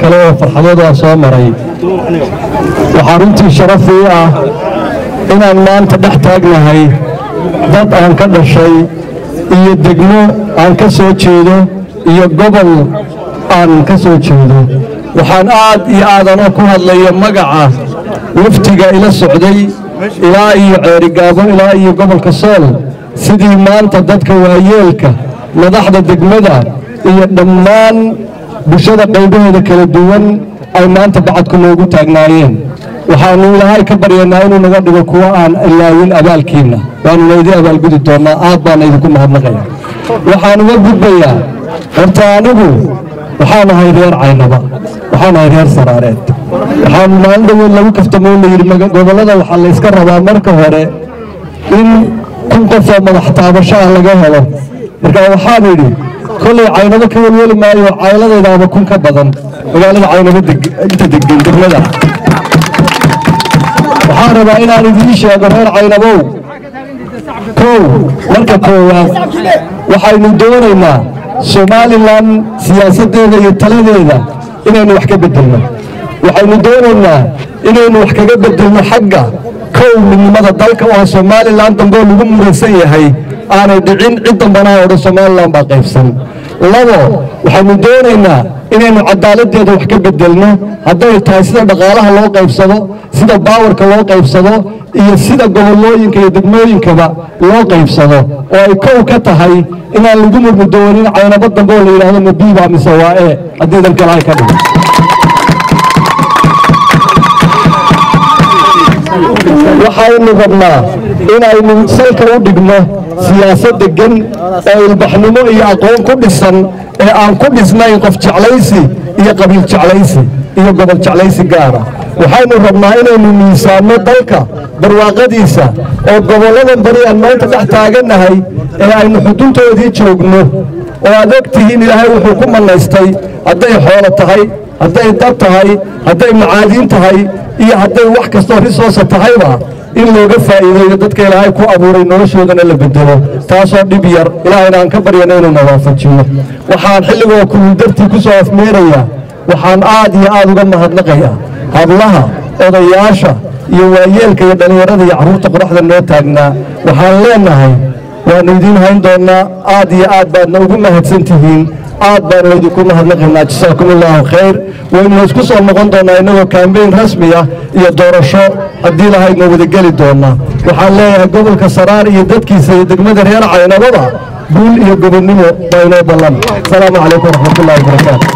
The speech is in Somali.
kale oo farxadoodaa soo maray. Waxaa runtii sharaf ii ah inaan maanta dhex taagnahay dad aan ka dhashay iyo degmo aan ka soo jeedo iyo gobol aan ka soo jeedo. Waxaan aad iyo aadanoo ku hadlaya magaca waftiga ila socday ilaa iyo ceerigaabo ilaa iyo gobolka sool sidii maanta dadka waayeelka madaxda degmada iyo dhammaan bulshada qaybaheeda kala duwan ay maanta bacadku noogu taagnaayeen. Waxaanu ilaahay ka baryaynaa inuu naga dhigo kuwo aan ilaawin abaalkiinna. Waanuna idin abaalgudi doonnaa aad baana idinku mahadnaqaya waxaan uga gudbayaa horta anigu waxaan ahay reer caynaba waxaan ahay reer saraareed. Waxaan maalin dhaweyn lagu kaftamoo layidhi gobollada waxaa layska rabaa marka hore in kun qofoo madax taabasho ah laga helo. Marka waxaan idhi kollay caynabo ka welweli maayo cayladaydaaba kun ka badan. Magaalada caynabo inta degan degmada. Waxaan rabaa inaan idiin sheego reer caynabow. Kow marka koowaad waxaynu doonaynaa somalilan siyaasaddeeda iyo taladeeda inaynu wax ka beddelno. Waxaynu doonaynaa inaynu wax kaga beddelno xagga kow midnimada dalka. Oo somalilan damboo lagu muraysan yahay aanay dhicin cid dambana odhan somalilan baa qaybsan. Labo waxaynu doonaynaa inaynu cadaaladdeeda wax ka beddelno hadday tahay sida dhaqaalaha loo qaybsado sida baawarka loo qaybsado iyo sida gobollooyinka iyo degmooyinkaba loo qaybsado. Oo ay kow ka tahay inaan lagu murmudoonin caynabo dambe la yidhahdo mabiiba mise waa ee haddii dan kale ay ka dhigo waxaynu rabnaa inaynu salka u dhigno siyaasad deggan oo ilbaxnimo iyo aqoon ku dhisan ee aan ku dhisnayn qof jeclaysi iyo qabiil jeclaysi iyo gobol jeclaysi gaara waxaynu rabnaa inaynu miisaanno dalka barwaaqadiisa oo gobolladan bari aan maanta dhex taagannahay ee aynu xuduntoodii joogno. Oo aad og tihiin ilaahay wuxuu ku mannaystay hadday xoolo tahay hadday dad tahay hadday macaadiin tahay iyo hadday wax kastoo risoosa tahayba in looga faa'iideeyo dadka ilaahay ku abuuray noloshoodana la bedelo taasoo dhib yar ilaahayna aan ka baryana inuu nawaafajiyo waxaan xilligoo kulul dartii ku soo afmeerayaa waxaan aad iyo aad uga mahadnaqayaa. Hablaha odayaasha iyo waayeelka iyo dhallinyarada iyo carruurta qoraxda noo taagnaa waxaan leennahay waannu idiin hayn doonnaa aad iyo aad baadna ugu mahadsan tihiin aad baanu idinku mahadnaqaynaa jasaakum allaahu khayr. Waynu isku soo noqon doonnaa innagoo kaambeyn rasmi ah iyo doorasho haddii lahaydna wadageli doonnaa waxaan leeyahay gobolka saraar iyo dadkiisa iyo degmada reer caynabada guul iyo gobonnimo baa inoo ballan asalaamu calaykum waraxmatullahi wabarakaatu